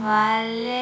Vale.